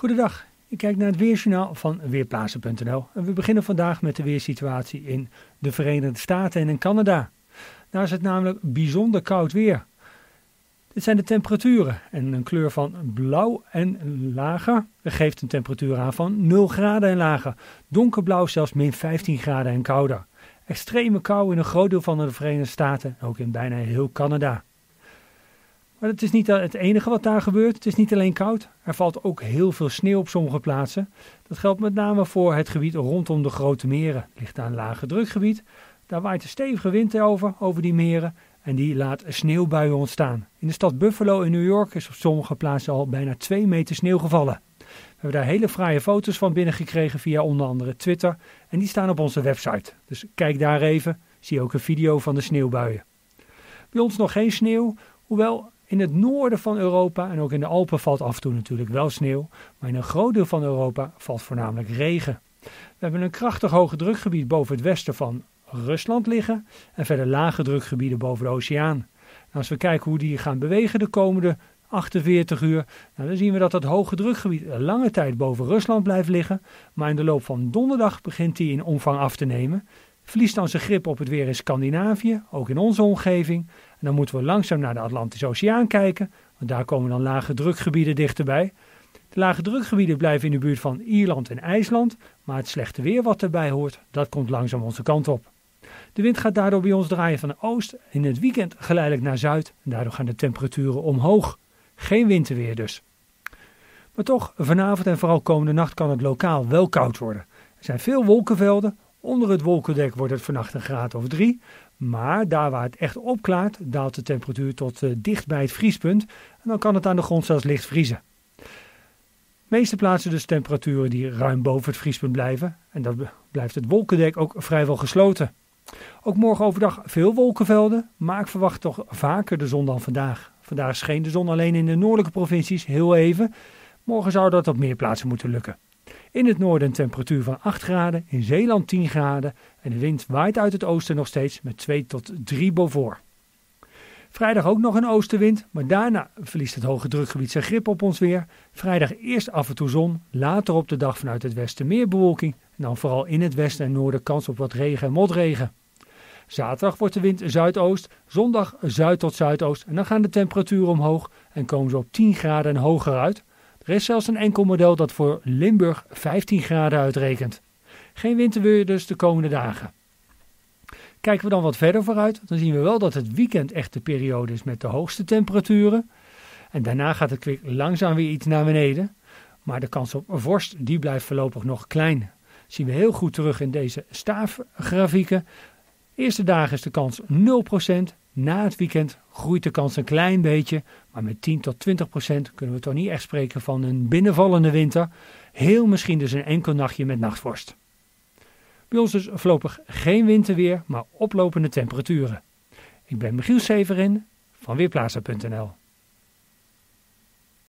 Goedendag, ik kijk naar het Weerjournaal van Weerplaatsen.nl en we beginnen vandaag met de weersituatie in de Verenigde Staten en in Canada. Daar is het namelijk bijzonder koud weer. Dit zijn de temperaturen en een kleur van blauw en lager geeft een temperatuur aan van 0 graden en lager. Donkerblauw zelfs min 15 graden en kouder. Extreme kou in een groot deel van de Verenigde Staten, ook in bijna heel Canada. Maar het is niet het enige wat daar gebeurt. Het is niet alleen koud. Er valt ook heel veel sneeuw op sommige plaatsen. Dat geldt met name voor het gebied rondom de grote meren. Het ligt aan een lage drukgebied. Daar waait een stevige wind over, over die meren. En die laat sneeuwbuien ontstaan. In de stad Buffalo in New York is op sommige plaatsen al bijna 2 meter sneeuw gevallen. We hebben daar hele fraaie foto's van binnengekregen via onder andere Twitter. En die staan op onze website. Dus kijk daar even. Zie ook een video van de sneeuwbuien. Bij ons nog geen sneeuw, hoewel in het noorden van Europa en ook in de Alpen valt af en toe natuurlijk wel sneeuw, maar in een groot deel van Europa valt voornamelijk regen. We hebben een krachtig hoge drukgebied boven het westen van Rusland liggen en verder lage drukgebieden boven de oceaan. als we kijken hoe die gaan bewegen de komende 48 uur, nou, dan zien we dat het hoge drukgebied lange tijd boven Rusland blijft liggen, maar in de loop van donderdag begint die in omvang af te nemen. Verliest dan zijn grip op het weer in Scandinavië, ook in onze omgeving, en dan moeten we langzaam naar de Atlantische Oceaan kijken, want daar komen dan lage drukgebieden dichterbij. De lage drukgebieden blijven in de buurt van Ierland en IJsland, maar het slechte weer wat erbij hoort, dat komt langzaam onze kant op. De wind gaat daardoor bij ons draaien van de oost in het weekend geleidelijk naar zuid en daardoor gaan de temperaturen omhoog. Geen winterweer dus. Maar toch, vanavond en vooral komende nacht kan het lokaal wel koud worden. Er zijn veel wolkenvelden, onder het wolkendek wordt het vannacht een graad of drie, maar daar waar het echt opklaart, daalt de temperatuur tot uh, dicht bij het vriespunt en dan kan het aan de grond zelfs licht vriezen. De meeste plaatsen dus temperaturen die ruim boven het vriespunt blijven en dan blijft het wolkendek ook vrijwel gesloten. Ook morgen overdag veel wolkenvelden, maar ik verwacht toch vaker de zon dan vandaag. Vandaag scheen de zon alleen in de noordelijke provincies heel even. Morgen zou dat op meer plaatsen moeten lukken. In het noorden een temperatuur van 8 graden, in Zeeland 10 graden en de wind waait uit het oosten nog steeds met 2 tot 3 boven. Vrijdag ook nog een oostenwind, maar daarna verliest het hoge drukgebied zijn grip op ons weer. Vrijdag eerst af en toe zon, later op de dag vanuit het westen meer bewolking en dan vooral in het westen en noorden kans op wat regen en motregen. Zaterdag wordt de wind zuidoost, zondag zuid tot zuidoost en dan gaan de temperaturen omhoog en komen ze op 10 graden en hoger uit. Er is zelfs een enkel model dat voor Limburg 15 graden uitrekent. Geen winterweer dus de komende dagen. Kijken we dan wat verder vooruit, dan zien we wel dat het weekend echt de periode is met de hoogste temperaturen. En daarna gaat het kwik langzaam weer iets naar beneden. Maar de kans op vorst die blijft voorlopig nog klein. Dat zien we heel goed terug in deze staafgrafieken. Eerste dagen is de kans 0%. Na het weekend groeit de kans een klein beetje, maar met 10 tot 20 procent kunnen we toch niet echt spreken van een binnenvallende winter. Heel misschien dus een enkel nachtje met nachtvorst. Bij ons dus voorlopig geen winterweer, maar oplopende temperaturen. Ik ben Michiel Severin van Weerplaza.nl